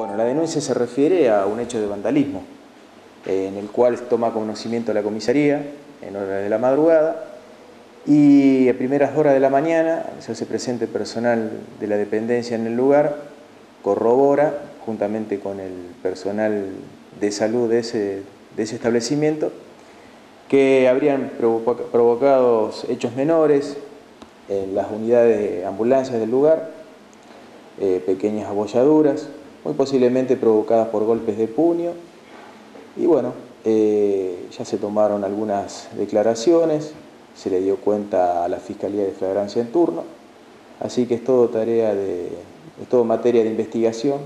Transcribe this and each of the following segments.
Bueno, la denuncia se refiere a un hecho de vandalismo, eh, en el cual toma conocimiento la comisaría en horas de la madrugada y a primeras horas de la mañana se hace presente personal de la dependencia en el lugar, corrobora juntamente con el personal de salud de ese, de ese establecimiento que habrían provocado hechos menores en las unidades de ambulancias del lugar, eh, pequeñas abolladuras, muy posiblemente provocadas por golpes de puño. Y bueno, eh, ya se tomaron algunas declaraciones, se le dio cuenta a la Fiscalía de Flagrancia en turno, así que es todo tarea de, es todo materia de investigación.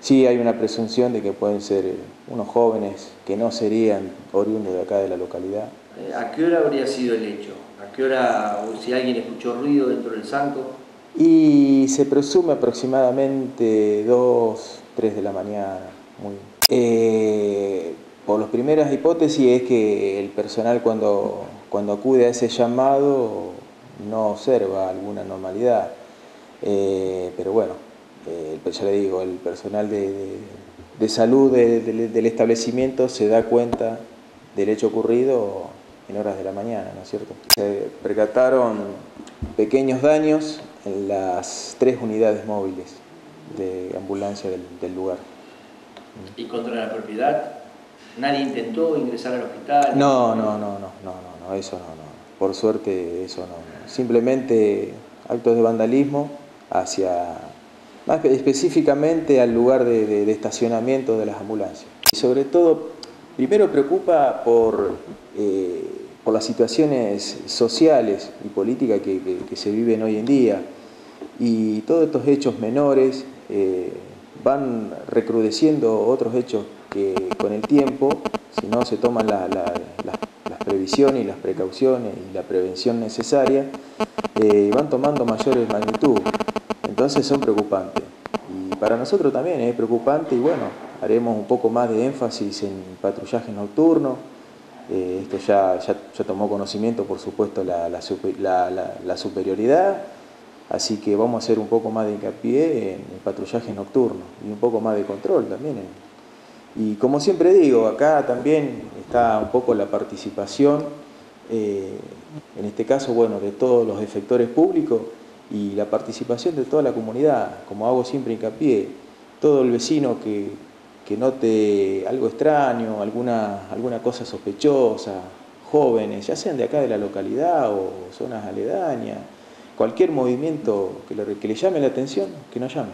Sí hay una presunción de que pueden ser unos jóvenes que no serían oriundos de acá de la localidad. Eh, ¿A qué hora habría sido el hecho? ¿A qué hora, o si alguien escuchó ruido dentro del santo? Y se presume aproximadamente 2, 3 de la mañana. Muy... Eh, por las primeras hipótesis es que el personal cuando, cuando acude a ese llamado no observa alguna normalidad. Eh, pero bueno, eh, ya le digo, el personal de, salud del establecimiento se da cuenta del hecho ocurrido en horas de la mañana, ¿no es cierto? Se percataron pequeños daños en las tres unidades móviles de ambulancia del, lugar. ¿Y contra la propiedad? ¿Nadie intentó ingresar al hospital? No, no, no, no, no, no, eso no, no. Por suerte eso no. Simplemente actos de vandalismo hacia, más específicamente al lugar de, estacionamiento de las ambulancias. Y sobre todo, primero preocupa por, eh, por las situaciones sociales y políticas que, se viven hoy en día. Y todos estos hechos menores eh, van recrudeciendo otros hechos que con el tiempo, si no se toman las previsiones y las precauciones y la prevención necesaria, eh, van tomando mayores magnitud. Entonces son preocupantes. Y para nosotros también es preocupante y bueno, haremos un poco más de énfasis en patrullaje nocturno. Eh, esto ya, ya, tomó conocimiento, por supuesto, la, la, superioridad. Así que vamos a hacer un poco más de hincapié en el patrullaje nocturno y un poco más de control también. Y como siempre digo, acá también está un poco la participación, eh, en este caso, bueno, de todos los efectores públicos y la participación de toda la comunidad, como hago siempre hincapié, todo el vecino que, que note algo extraño, alguna, alguna cosa sospechosa, jóvenes, ya sean de acá de la localidad o zonas aledañas, cualquier movimiento que le, llame la atención, que nos llame.